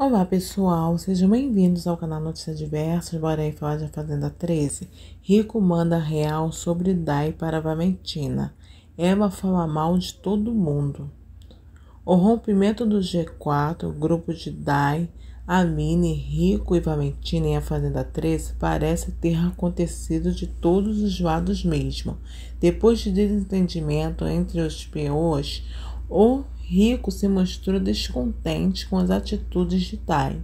Olá pessoal, sejam bem-vindos ao canal Notícias Diversas. Bora aí falar da Fazenda 13. Rico manda real sobre Dai para Valentina. Eva fala mal de todo mundo. O rompimento do G4, grupo de Dai, Amine, Rico e Valentina em A Fazenda 13 parece ter acontecido de todos os lados mesmo. Depois de desentendimento entre os peões, o Rico se mostrou descontente com as atitudes de Tai.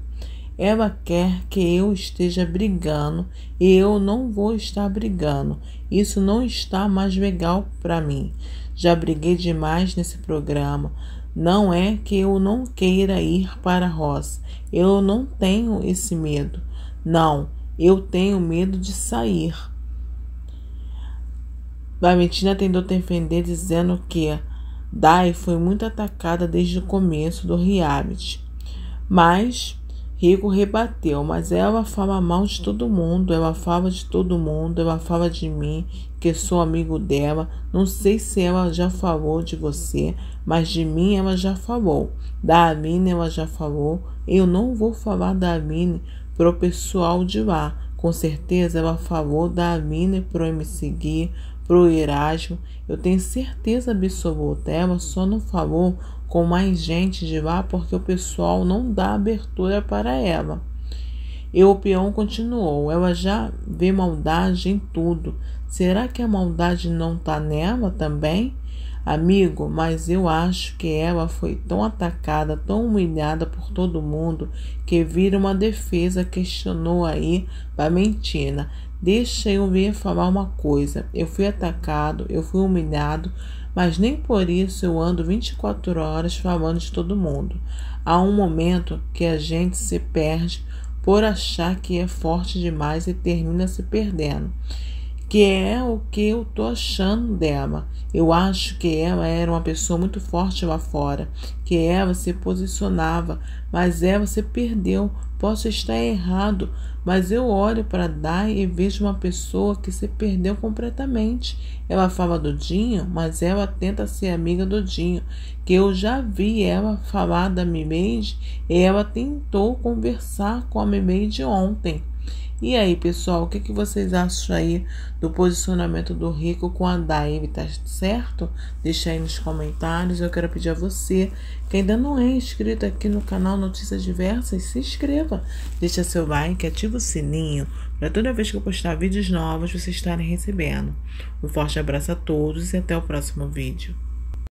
Ela quer que eu esteja brigando e eu não vou estar brigando. Isso não está mais legal para mim. Já briguei demais nesse programa. Não é que eu não queira ir para a roça. Eu não tenho esse medo. Não, eu tenho medo de sair. Valentina tentou defender dizendo que Dai foi muito atacada desde o começo do reality, mas Rico rebateu, mas ela fala mal de todo mundo, ela fala de todo mundo, ela fala de mim, que sou amigo dela. Não sei se ela já falou de você, mas de mim ela já falou. Da Amine ela já falou. Eu não vou falar da Amine pro pessoal de lá. Com certeza ela falou da Amine pro seguir, pro Erasmo. Eu tenho certeza absoluta. Ela só não falou com mais gente de lá porque o pessoal não dá abertura para ela. E o peão continuou. Ela já vê maldade em tudo. Será que a maldade não está nela também? Amigo, mas eu acho que ela foi tão atacada, tão humilhada por todo mundo, que vira uma defesa, questionou aí Valentina. Deixa eu ver falar uma coisa. Eu fui atacado, eu fui humilhado, mas nem por isso eu ando 24 horas falando de todo mundo. Há um momento que a gente se perde por achar que é forte demais e termina se perdendo que é o que eu tô achando dela. Eu acho que ela era uma pessoa muito forte lá fora, que ela se posicionava, mas ela se perdeu. Posso estar errado, mas eu olho para Dai e vejo uma pessoa que se perdeu completamente. Ela fala do Dinho, mas ela tenta ser amiga do Dinho, que eu já vi ela falar da Mimeide e ela tentou conversar com a Mimeide ontem. E aí, pessoal, o que, que vocês acham aí do posicionamento do Rico com a Daive, tá certo? Deixa aí nos comentários. Eu quero pedir a você que ainda não é inscrito aqui no canal Notícias Diversas, se inscreva. Deixa seu like, ativa o sininho para toda vez que eu postar vídeos novos vocês estarem recebendo. Um forte abraço a todos e até o próximo vídeo.